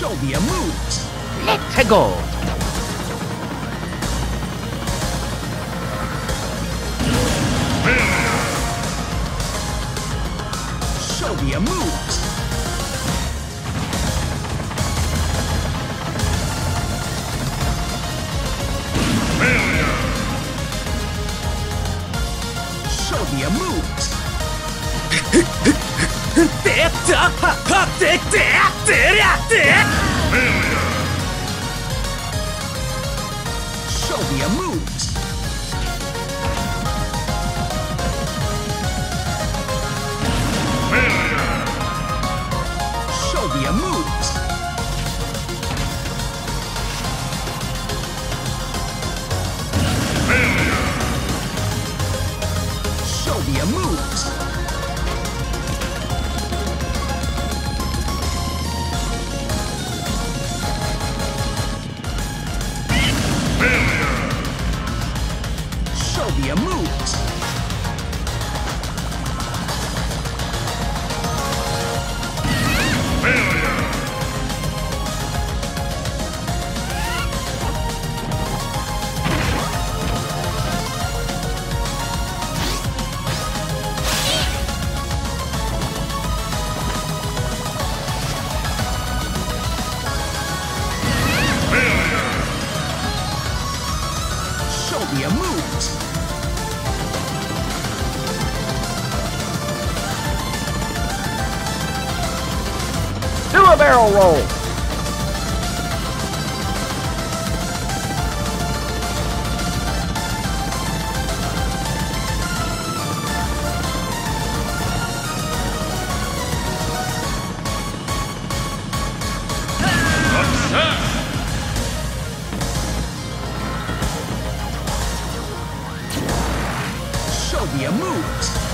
Show me your moves. Let's go. Show me your moves. Show me your moves. でっでっでっでってっっ media moves. Failure. Failure. A. a barrel roll. Show me your moves.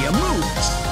Your Moves.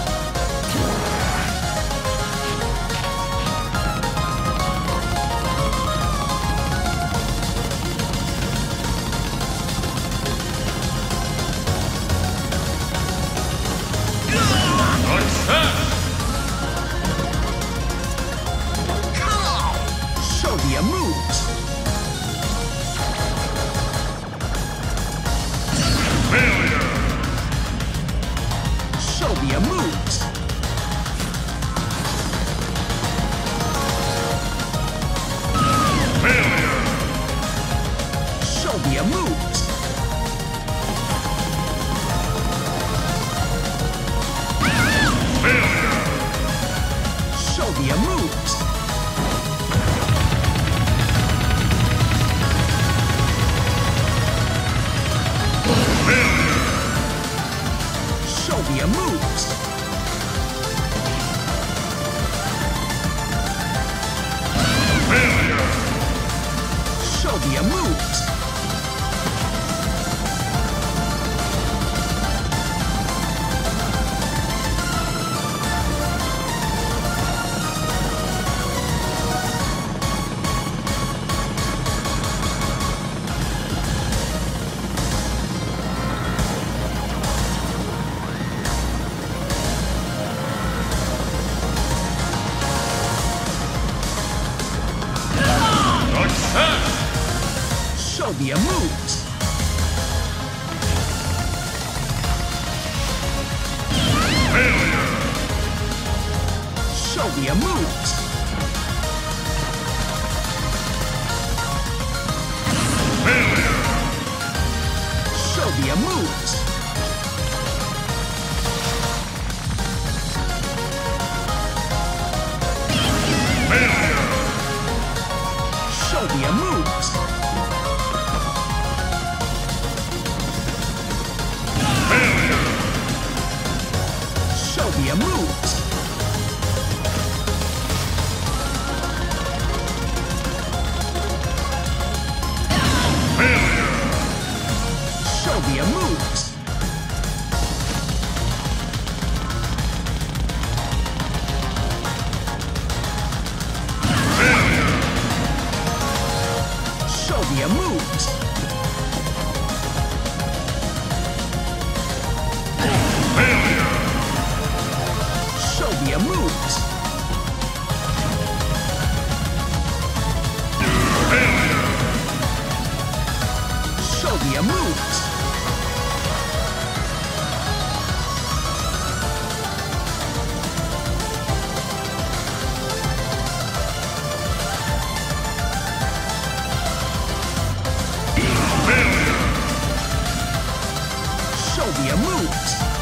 Claudia moves. Failure. Sylvia moves. Failure. Sylvia moves. Failure. Sylvia moves. Nokia moves. Failure. Show me a move. Phobia moves.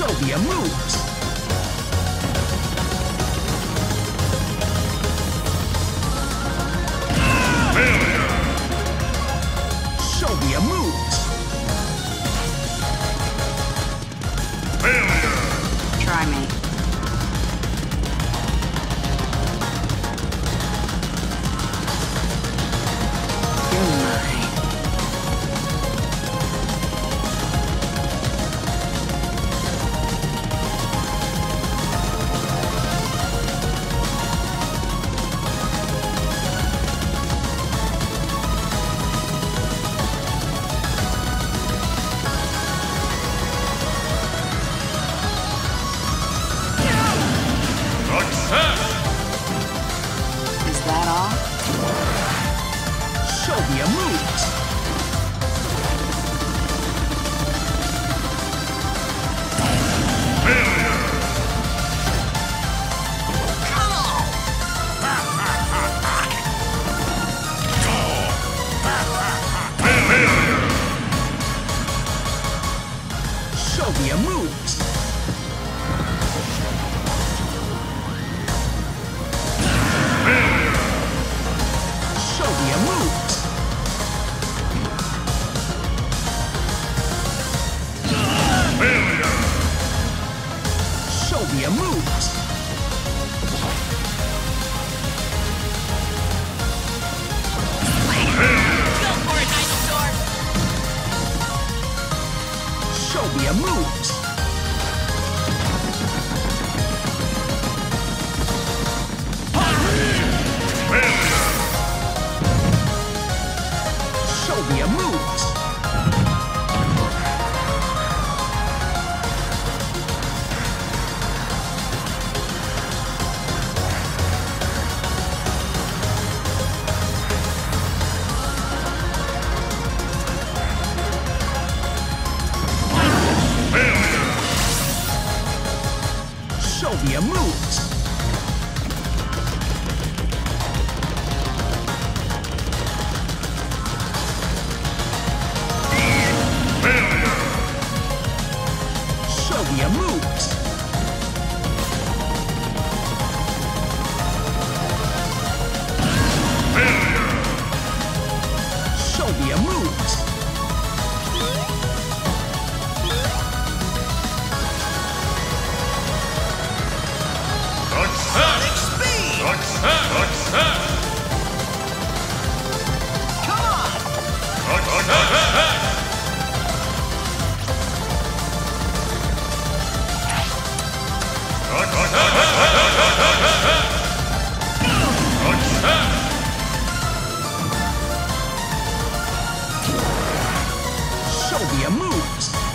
Soviet moves. I'll be a moon. Shobia moves.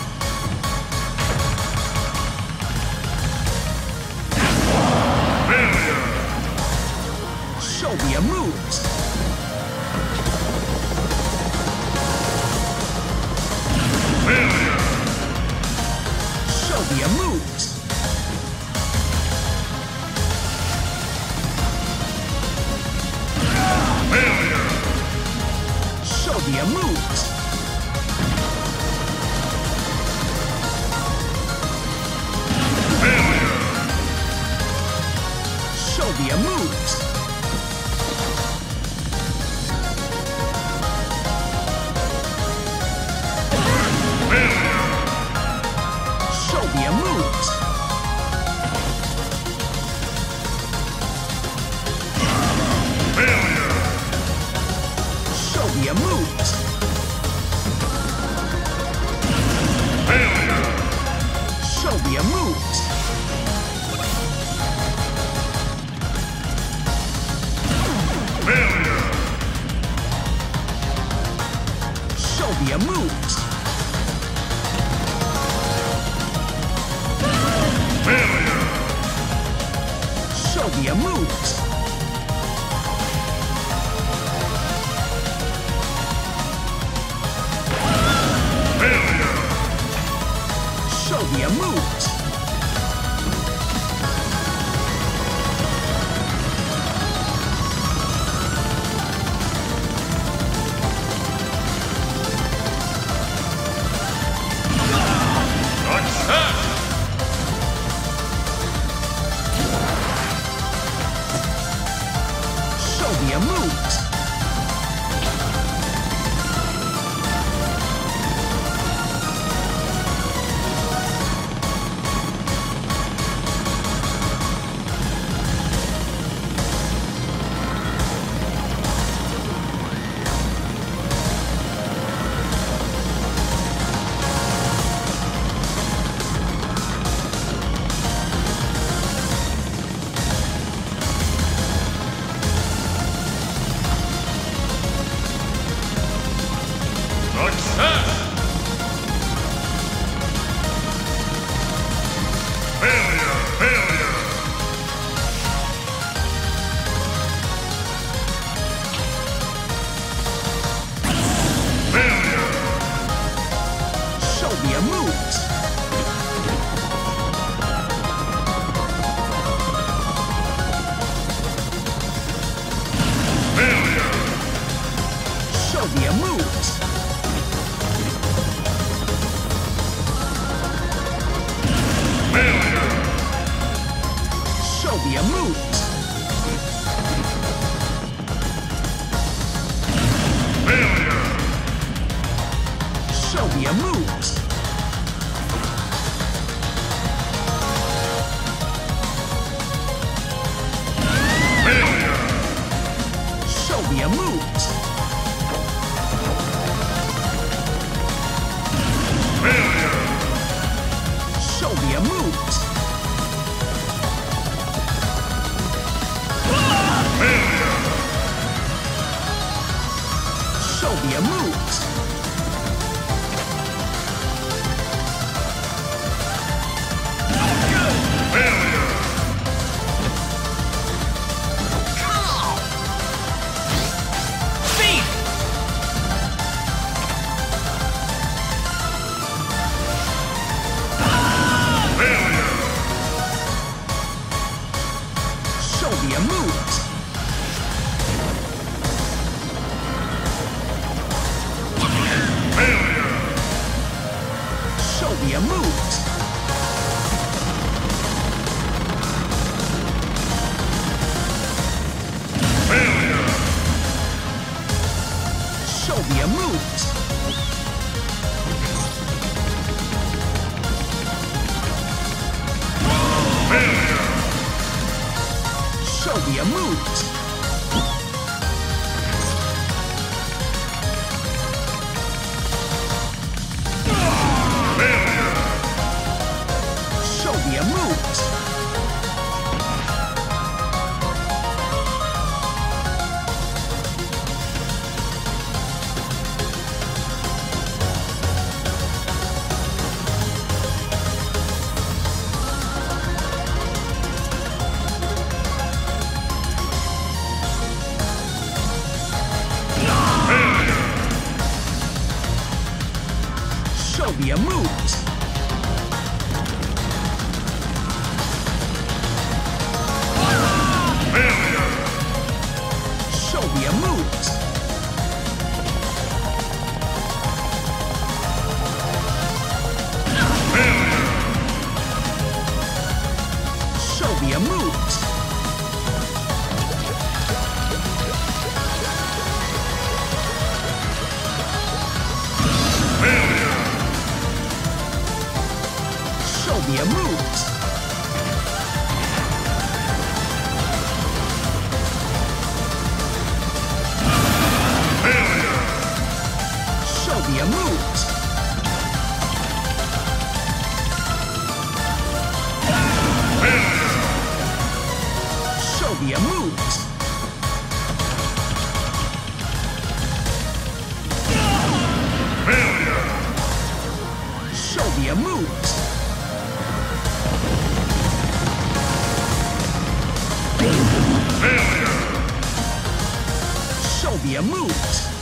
Cynthia moves. Failure. Sylvia moves. Mafia moves. Shovia moves. Shovia moves. Shovia moves. media moves. Me a.